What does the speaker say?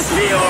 Espio!